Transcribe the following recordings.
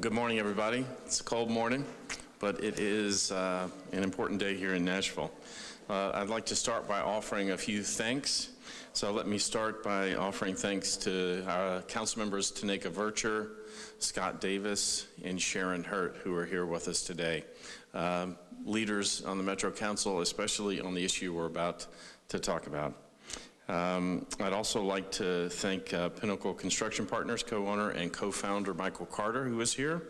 Good morning, everybody. It's a cold morning, but it is uh, an important day here in Nashville. Uh, I'd like to start by offering a few thanks. So let me start by offering thanks to our council members Tanaka Vercher, Scott Davis, and Sharon Hurt, who are here with us today. Um, leaders on the Metro Council, especially on the issue we're about to talk about. Um, I'd also like to thank uh, Pinnacle Construction Partners co-owner and co-founder Michael Carter, who is here.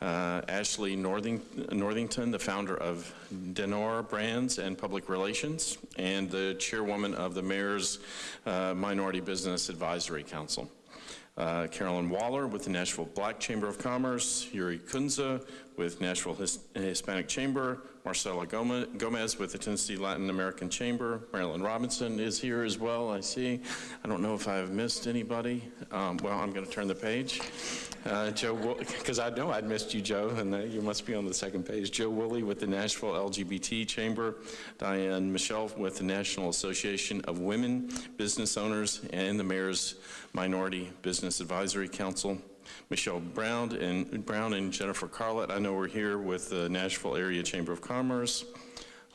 Uh, Ashley Northing, Northington, the founder of Denor Brands and Public Relations, and the chairwoman of the Mayor's uh, Minority Business Advisory Council. Uh, Carolyn Waller with the Nashville Black Chamber of Commerce, Yuri Cunza with Nashville His Hispanic Chamber, Marcela Gomez with the Tennessee Latin American Chamber. Marilyn Robinson is here as well, I see. I don't know if I've missed anybody. Um, well, I'm going to turn the page. Uh, Joe, because I know I'd missed you, Joe, and uh, you must be on the second page. Joe Woolley with the Nashville LGBT Chamber, Diane Michelle with the National Association of Women Business Owners, and the Mayor's Minority Business Advisory Council. Michelle Brown and Brown and Jennifer Carlat. I know we're here with the Nashville Area Chamber of Commerce.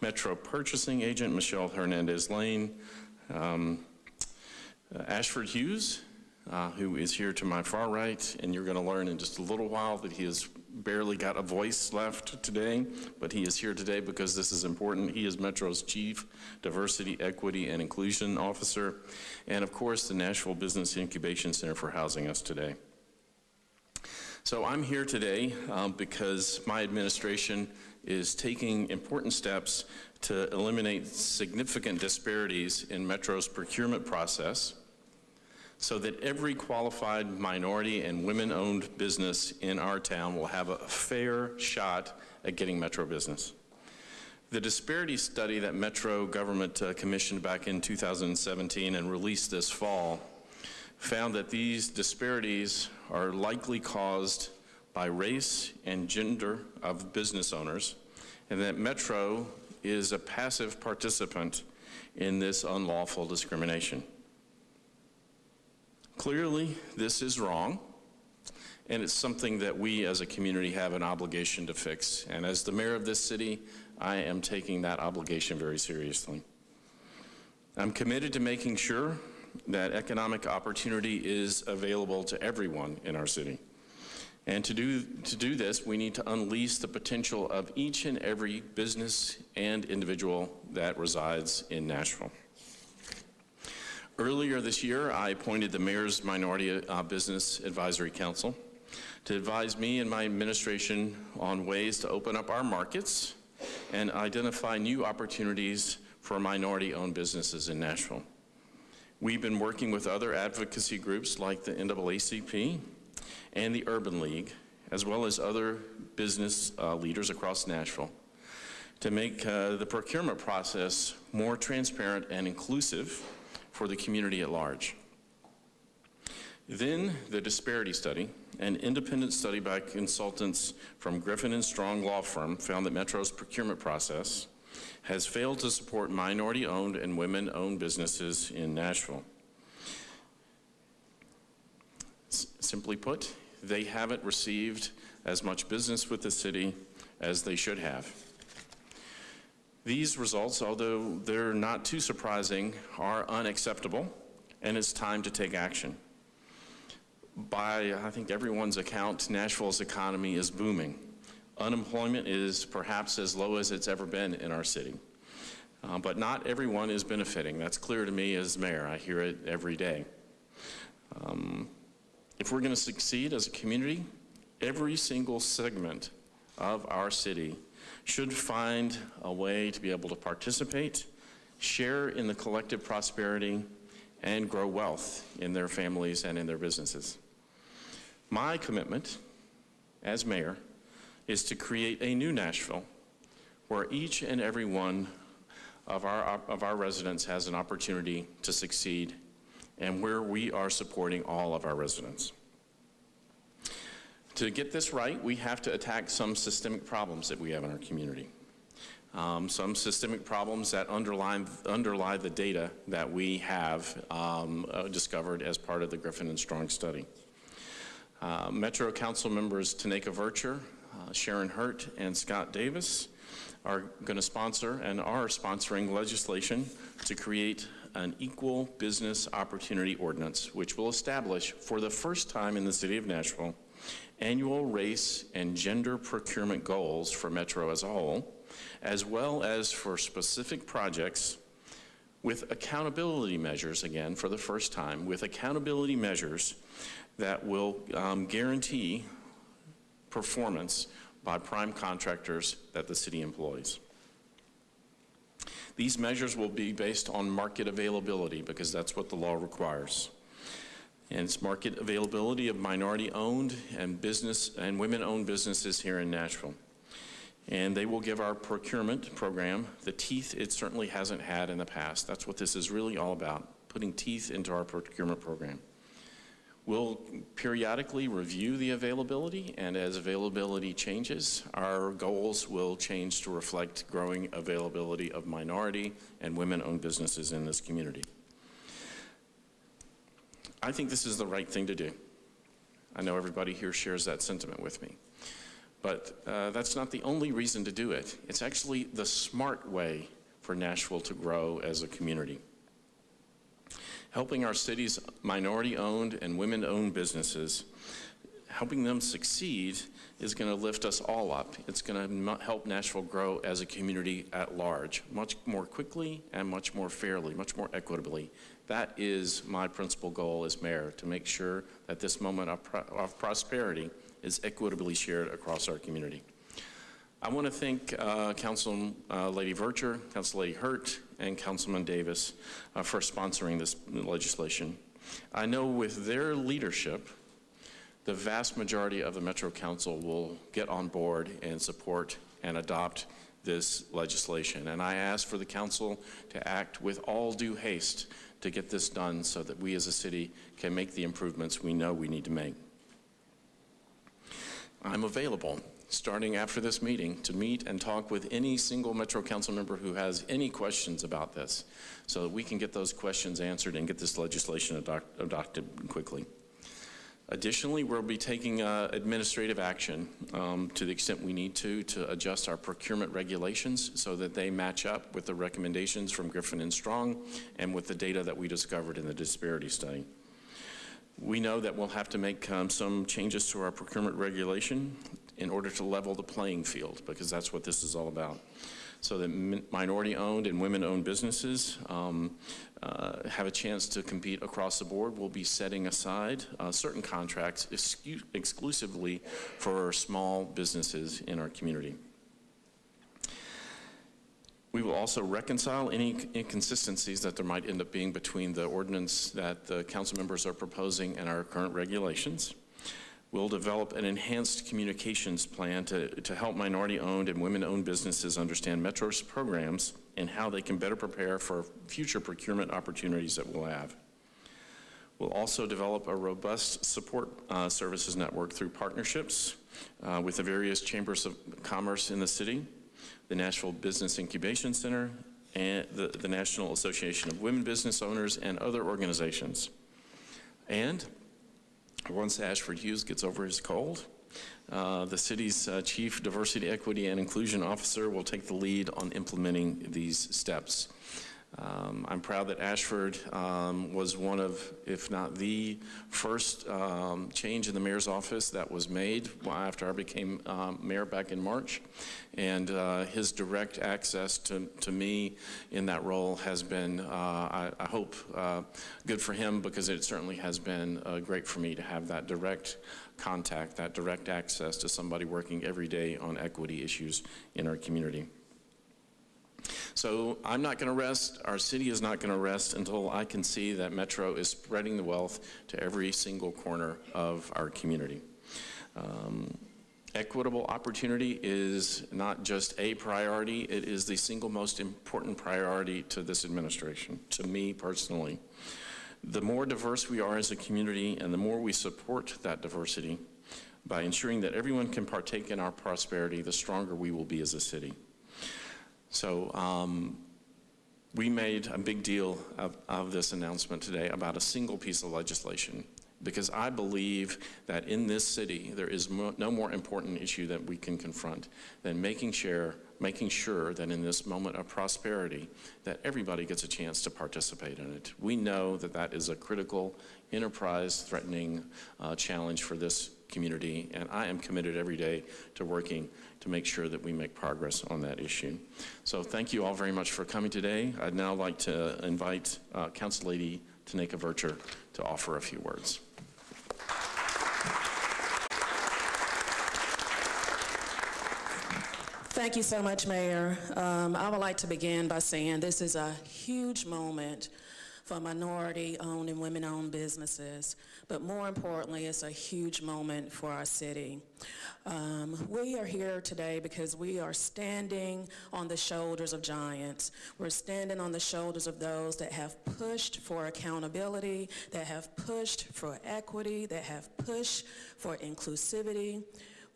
Metro Purchasing Agent Michelle Hernandez Lane. Um, uh, Ashford Hughes, uh, who is here to my far right, and you're going to learn in just a little while that he has barely got a voice left today, but he is here today because this is important. He is Metro's Chief Diversity, Equity, and Inclusion Officer, and of course, the Nashville Business Incubation Center for housing us today. So I'm here today um, because my administration is taking important steps to eliminate significant disparities in Metro's procurement process so that every qualified minority and women-owned business in our town will have a fair shot at getting Metro business. The disparity study that Metro government uh, commissioned back in 2017 and released this fall found that these disparities are likely caused by race and gender of business owners, and that Metro is a passive participant in this unlawful discrimination. Clearly, this is wrong, and it's something that we as a community have an obligation to fix. And as the mayor of this city, I am taking that obligation very seriously. I'm committed to making sure that economic opportunity is available to everyone in our city. And to do, to do this, we need to unleash the potential of each and every business and individual that resides in Nashville. Earlier this year, I appointed the Mayor's Minority uh, Business Advisory Council to advise me and my administration on ways to open up our markets and identify new opportunities for minority-owned businesses in Nashville. We've been working with other advocacy groups like the NAACP and the Urban League, as well as other business uh, leaders across Nashville, to make uh, the procurement process more transparent and inclusive for the community at large. Then the disparity study, an independent study by consultants from Griffin and Strong law firm found that Metro's procurement process has failed to support minority-owned and women-owned businesses in Nashville. S simply put, they haven't received as much business with the city as they should have. These results, although they're not too surprising, are unacceptable, and it's time to take action. By, I think, everyone's account, Nashville's economy is booming. Unemployment is perhaps as low as it's ever been in our city. Uh, but not everyone is benefiting. That's clear to me as mayor. I hear it every day. Um, if we're going to succeed as a community, every single segment of our city should find a way to be able to participate, share in the collective prosperity, and grow wealth in their families and in their businesses. My commitment as mayor is to create a new Nashville where each and every one of our, of our residents has an opportunity to succeed and where we are supporting all of our residents. To get this right, we have to attack some systemic problems that we have in our community. Um, some systemic problems that underlie, underlie the data that we have um, uh, discovered as part of the Griffin and Strong study. Uh, Metro Council members Tanaka Vercher, uh, Sharon Hurt, and Scott Davis are going to sponsor and are sponsoring legislation to create an equal business opportunity ordinance, which will establish for the first time in the city of Nashville annual race and gender procurement goals for Metro as a whole, as well as for specific projects with accountability measures, again, for the first time, with accountability measures that will um, guarantee performance by prime contractors that the city employs. These measures will be based on market availability because that's what the law requires. And it's market availability of minority-owned and business and women-owned businesses here in Nashville. And they will give our procurement program the teeth it certainly hasn't had in the past. That's what this is really all about, putting teeth into our procurement program. We'll periodically review the availability, and as availability changes, our goals will change to reflect growing availability of minority and women-owned businesses in this community. I think this is the right thing to do. I know everybody here shares that sentiment with me. But uh, that's not the only reason to do it. It's actually the smart way for Nashville to grow as a community. Helping our city's minority-owned and women-owned businesses, helping them succeed is going to lift us all up. It's going to help Nashville grow as a community at large, much more quickly and much more fairly, much more equitably. That is my principal goal as mayor, to make sure that this moment of, pro of prosperity is equitably shared across our community. I want to thank uh, Council uh, Lady Vercher, Council Lady Hurt, and Councilman Davis uh, for sponsoring this legislation. I know with their leadership, the vast majority of the Metro Council will get on board and support and adopt this legislation. And I ask for the council to act with all due haste to get this done so that we as a city can make the improvements we know we need to make. I'm available starting after this meeting to meet and talk with any single Metro Council member who has any questions about this so that we can get those questions answered and get this legislation adopted quickly. Additionally, we'll be taking uh, administrative action um, to the extent we need to to adjust our procurement regulations so that they match up with the recommendations from Griffin and Strong and with the data that we discovered in the disparity study. We know that we'll have to make um, some changes to our procurement regulation in order to level the playing field, because that's what this is all about. So that minority-owned and women-owned businesses um, uh, have a chance to compete across the board. We'll be setting aside uh, certain contracts exclusively for small businesses in our community. We will also reconcile any inconsistencies that there might end up being between the ordinance that the council members are proposing and our current regulations. We'll develop an enhanced communications plan to, to help minority-owned and women-owned businesses understand Metro's programs and how they can better prepare for future procurement opportunities that we'll have. We'll also develop a robust support uh, services network through partnerships uh, with the various chambers of commerce in the city the Nashville Business Incubation Center, and the, the National Association of Women Business Owners, and other organizations. And once Ashford Hughes gets over his cold, uh, the city's uh, chief diversity, equity, and inclusion officer will take the lead on implementing these steps. Um, I'm proud that Ashford um, was one of, if not the first um, change in the mayor's office that was made after I became um, mayor back in March. And uh, his direct access to, to me in that role has been, uh, I, I, hope, uh, good for him because it certainly has been uh, great for me to have that direct contact, that direct access to somebody working every day on equity issues in our community. So I'm not going to rest, our city is not going to rest until I can see that Metro is spreading the wealth to every single corner of our community. Um, equitable opportunity is not just a priority, it is the single most important priority to this administration, to me personally. The more diverse we are as a community and the more we support that diversity by ensuring that everyone can partake in our prosperity, the stronger we will be as a city. So um, we made a big deal of, of, this announcement today about a single piece of legislation. because I believe that in this city, there is mo- no more important issue that we can confront than making sure, making sure that in this moment of prosperity, that everybody gets a chance to participate in it. We know that that is a critical, enterprise-threatening uh, challenge for this community, and I am committed every day to working to make sure that we make progress on that issue. So thank you all very much for coming today. I'd now like to invite uh, Council Lady Tanaka Vercher to offer a few words. Thank you so much, Mayor. Um, I would like to begin by saying this is a huge moment for minority-owned and women-owned businesses, but more importantly, it's a huge moment for our city. Um, we are here today because we are standing on the shoulders of giants. We're standing on the shoulders of those that have pushed for accountability, that have pushed for equity, that have pushed for inclusivity.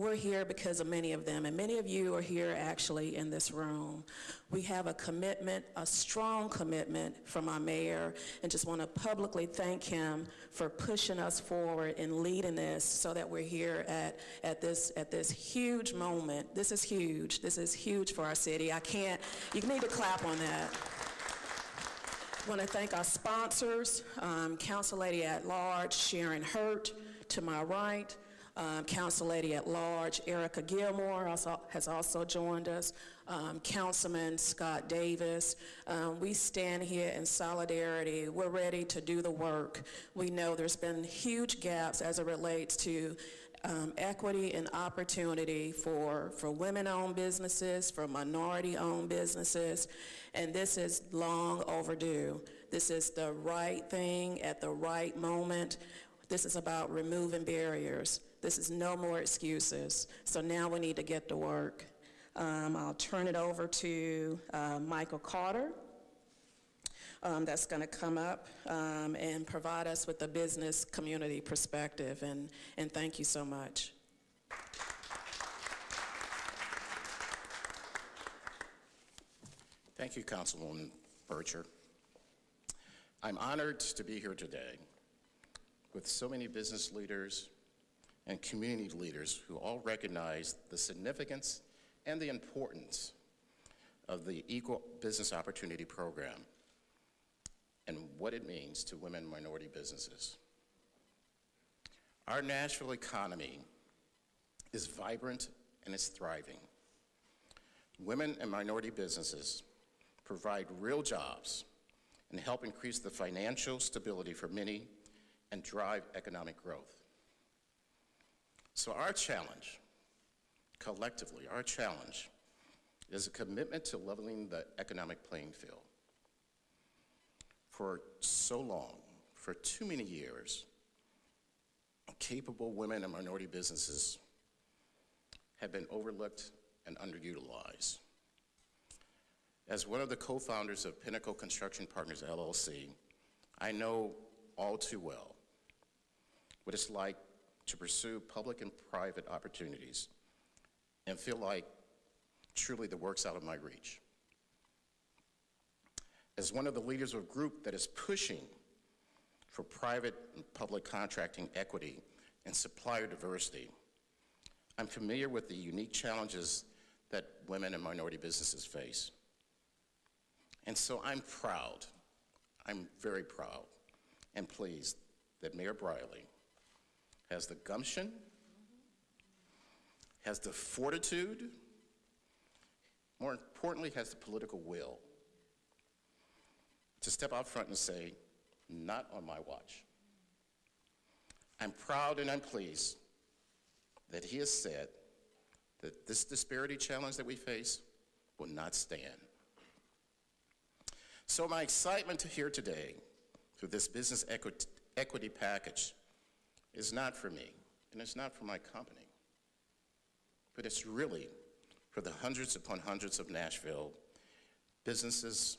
We're here because of many of them, and many of you are here actually in this room. We have a commitment, a strong commitment from our mayor, and just want to publicly thank him for pushing us forward and leading this so that we're here at, at, this, at this huge moment. This is huge. This is huge for our city. I can't, you need to clap on that. I want to thank our sponsors, um, Council Lady at Large Sharon Hurt to my right, um, Council Lady at Large Erica Gilmore also, has also joined us, um, Councilman Scott Davis. Um, we stand here in solidarity. We're ready to do the work. We know there's been huge gaps as it relates to um, equity and opportunity for, for women-owned businesses, for minority-owned businesses, and this is long overdue. This is the right thing at the right moment. This is about removing barriers. This is no more excuses. So now we need to get to work. Um, I'll turn it over to uh, Michael Carter. Um, that's going to come up um, and provide us with a business community perspective. And, and thank you so much. Thank you, Councilwoman Vercher. I'm honored to be here today with so many business leaders and community leaders who all recognize the significance and the importance of the Equal Business Opportunity Program and what it means to women minority businesses. Our Nashville economy is vibrant and is thriving. Women and minority businesses provide real jobs and help increase the financial stability for many and drive economic growth. So our challenge, collectively, our challenge is a commitment to leveling the economic playing field. For so long, for too many years, capable women and minority businesses have been overlooked and underutilized. As one of the co-founders of Pinnacle Construction Partners LLC, I know all too well what it's like to pursue public and private opportunities and feel like truly the work's out of my reach. As one of the leaders of a group that is pushing for private and public contracting equity and supplier diversity, I'm familiar with the unique challenges that women and minority businesses face. And so I'm proud, I'm very proud and pleased that Mayor Briley has the gumption, has the fortitude, more importantly, has the political will to step out front and say, not on my watch. I'm proud and I'm pleased that he has said that this disparity challenge that we face will not stand. So my excitement to here today through this business equity package is not for me, and it's not for my company, but it's really for the hundreds upon hundreds of Nashville businesses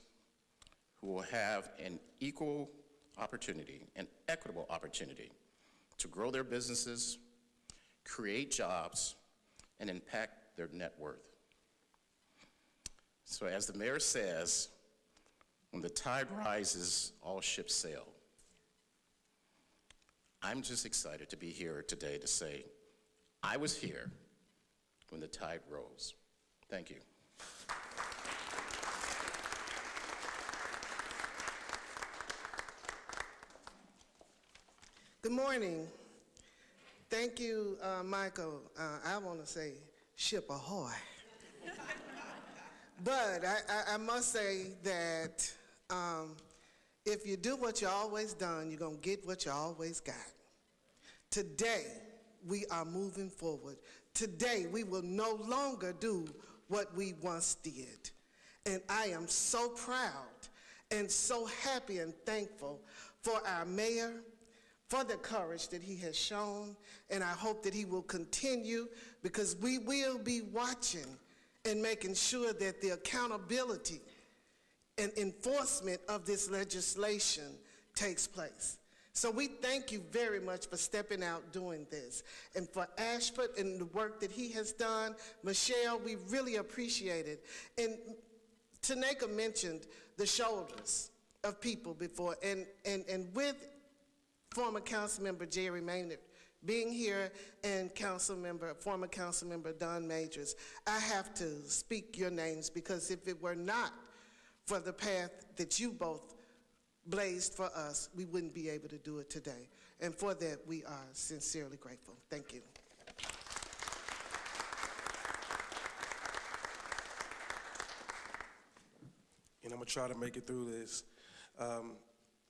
who will have an equal opportunity, an equitable opportunity to grow their businesses, create jobs, and impact their net worth. So as the mayor says, when the tide rises, all ships sail. I'm just excited to be here today to say I was here when the tide rose. Thank you. Good morning. Thank you, uh, Michael. Uh, I want to say ship ahoy. but I, I, I, must say that um, if you do what you always done, you're going to get what you always got. Today, we are moving forward. Today, we will no longer do what we once did. And I am so proud and so happy and thankful for our mayor, for the courage that he has shown, and I hope that he will continue because we will be watching and making sure that the accountability and enforcement of this legislation takes place. So we thank you very much for stepping out doing this. And for Ashford and the work that he has done, Michelle, we really appreciate it. And Tanaka mentioned the shoulders of people before, and, and, and with former council member Jerry Maynard being here and council member, former council member Don Majors, I have to speak your names because if it were not for the path that you both blazed for us, we wouldn't be able to do it today. And for that, we are sincerely grateful. Thank you. And I'm going to try to make it through this. Um,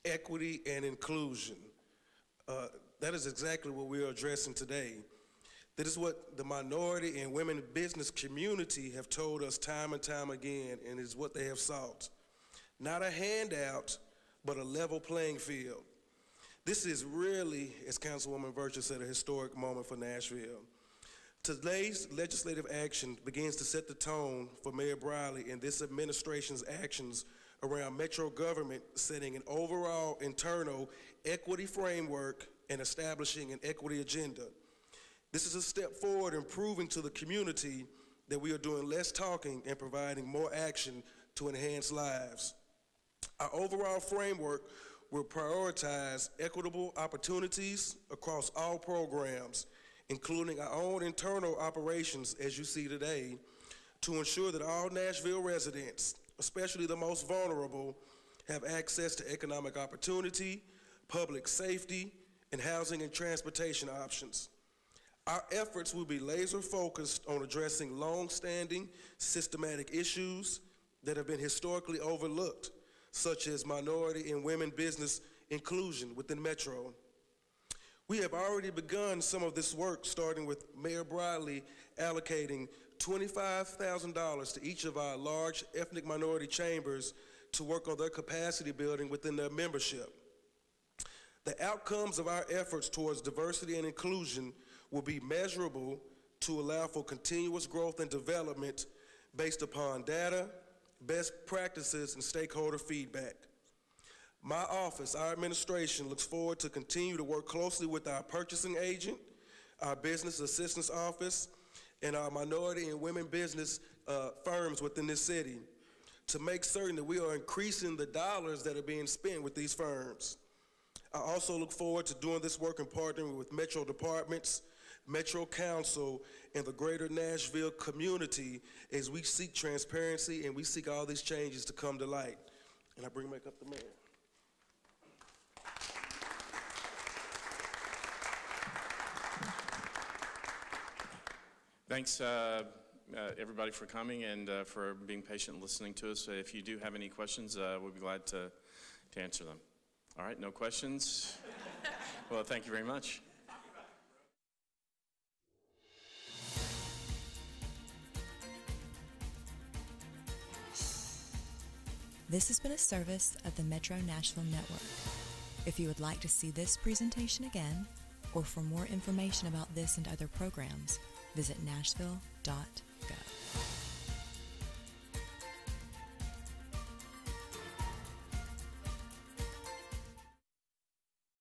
equity and inclusion. Uh, that is exactly what we are addressing today. That is what the minority and women business community have told us time and time again, and is what they have sought. Not a handout, but a level playing field. This is really, as Councilwoman Vercher said, a historic moment for Nashville. Today's legislative action begins to set the tone for Mayor Briley and this administration's actions around metro government setting an overall internal equity framework and establishing an equity agenda. This is a step forward in proving to the community that we are doing less talking and providing more action to enhance lives. Our overall framework will prioritize equitable opportunities across all programs, including our own internal operations as you see today, to ensure that all Nashville residents, especially the most vulnerable, have access to economic opportunity, public safety, and housing and transportation options. Our efforts will be laser focused on addressing long-standing systematic issues that have been historically overlooked, such as minority and women business inclusion within Metro. We have already begun some of this work, starting with Mayor Briley allocating $25,000 to each of our large ethnic minority chambers to work on their capacity building within their membership. The outcomes of our efforts towards diversity and inclusion will be measurable to allow for continuous growth and development based upon data, best practices, and stakeholder feedback. My office, our administration, looks forward to continue to work closely with our purchasing agent, our business assistance office, and our minority and women business uh, firms within this city to make certain that we are increasing the dollars that are being spent with these firms. I also look forward to doing this work and partnering with Metro departments, Metro Council, and the greater Nashville community as we seek transparency and we seek all these changes to come to light. And I bring back up the mayor. Thanks, uh, uh, everybody, for coming and uh, for being patient and listening to us. If you do have any questions, uh, we'll be glad to, to answer them. All right, no questions? well, thank you very much. This has been a service of the Metro Nashville Network. If you would like to see this presentation again, or for more information about this and other programs, visit nashville.gov.